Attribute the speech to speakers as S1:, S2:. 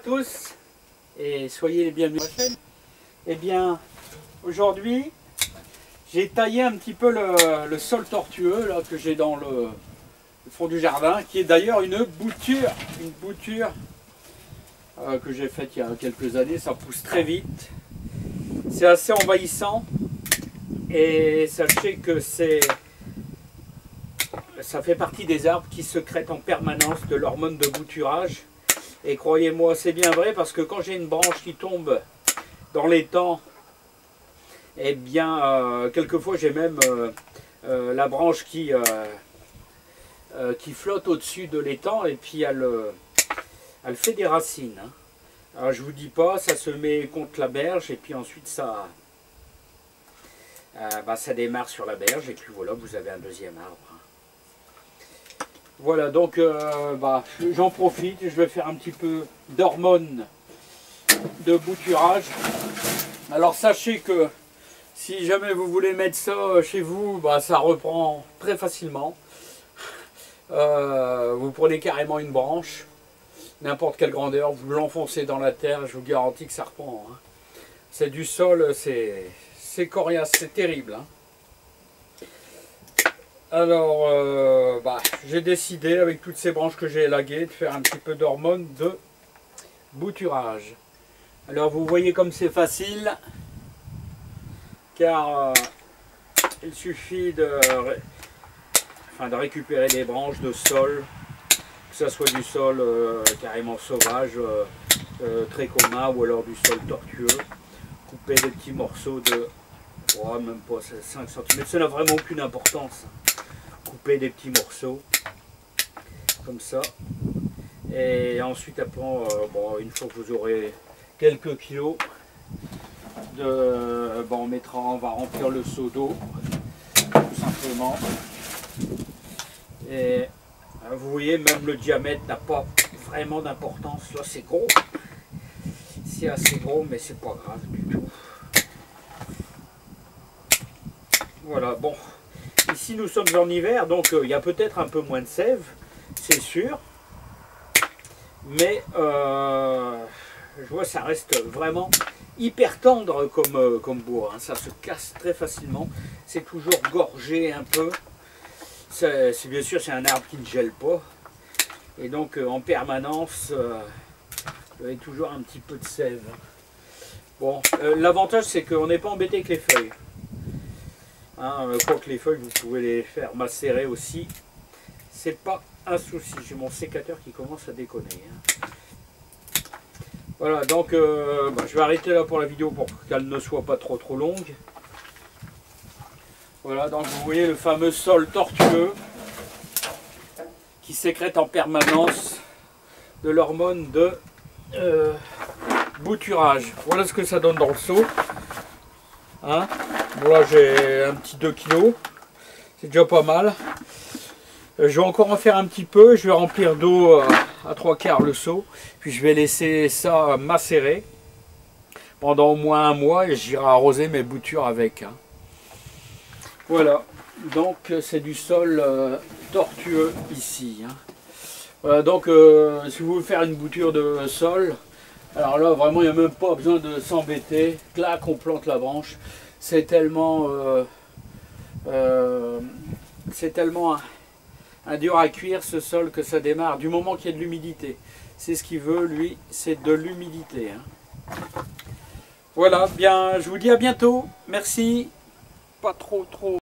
S1: tous et soyez les bienvenus à la chaîne. Eh bien, aujourd'hui, j'ai taillé un petit peu le, sol tortueux là, que j'ai dans le, fond du jardin, qui est d'ailleurs une bouture, une bouture euh, que j'ai faite il y a quelques années. Ça pousse très vite, c'est assez envahissant et sachez que c'est ça fait partie des arbres qui secrètent en permanence de l'hormone de bouturage. Et croyez-moi, c'est bien vrai parce que quand j'ai une branche qui tombe dans les temps, eh bien, euh, quelquefois j'ai même euh, euh, la branche qui, qui flotte au-dessus de l'étang et puis elle, elle fait des racines. hein. Alors je vous dis pas, ça se met contre la berge et puis ensuite ça, bah, ça démarre sur la berge et puis voilà, vous avez un deuxième arbre. Voilà, donc euh, bah, j'en profite, je vais faire un petit peu d'hormones de bouturage. Alors sachez que si jamais vous voulez mettre ça chez vous, bah, ça reprend très facilement. Euh, vous prenez carrément une branche, n'importe quelle grandeur, vous l'enfoncez dans la terre, je vous garantis que ça reprend. hein. C'est du sol, c'est c'est coriace, c'est terrible. hein. Alors, euh, bah, j'ai décidé, avec toutes ces branches que j'ai élaguées, de faire un petit peu d'hormones de bouturage. Alors, vous voyez comme c'est facile, car euh, il suffit de, enfin, de récupérer des branches de sol, que ce soit du sol euh, carrément sauvage, très commun, ou alors du sol tortueux, couper des petits morceaux de, oh, même pas 5 cm, ça n'a vraiment aucune importance couper des petits morceaux comme ça. Et ensuite après euh, bon, une fois que vous aurez quelques kilos de, bon, on mettra on va remplir le seau d'eau tout simplement. Et euh, vous voyez même le diamètre n'a pas vraiment d'importance. Là c'est gros. C'est assez gros mais c'est pas grave du tout. Voilà bon Ici, nous sommes en hiver, donc euh, il y a peut-être un peu moins de sève, c'est sûr. Mais euh, je vois ça reste vraiment hyper tendre comme, euh, comme bois. hein. Ça se casse très facilement. C'est toujours gorgé un peu. C'est bien sûr, c'est un arbre qui ne gèle pas. Et donc, euh, en permanence, vous avez toujours un petit peu de sève. Bon, l'avantage, c'est qu'on n'est pas embêté avec les feuilles. Hein, quoique les feuilles, vous pouvez les faire macérer aussi. C'est pas un souci. J'ai mon sécateur qui commence à déconner. hein. Voilà, donc euh, bah, je vais arrêter là pour la vidéo pour qu'elle ne soit pas trop trop longue. Voilà, donc vous voyez le fameux sol tortueux qui sécrète en permanence de l'hormone de euh, bouturage. Voilà ce que ça donne dans le seau. Hein Bon, là j'ai un petit 2 kg, c'est déjà pas mal. Euh, Je vais encore en faire un petit peu, je vais remplir d'eau euh, à trois quarts le seau, puis je vais laisser ça macérer pendant au moins un mois et j'irai arroser mes boutures avec. hein. Voilà, donc euh, c'est du sol tortueux ici. hein. Voilà, donc si vous voulez faire une bouture de sol, alors là vraiment il n'y a même pas besoin de s'embêter, clac on plante la branche c'est tellement euh, euh, un dur à cuire ce sol que ça démarre du moment qu'il y a de l'humidité. C'est ce qu'il veut lui c'est de l'humidité hein. voilà bien je vous dis à bientôt. Merci. Pas trop trop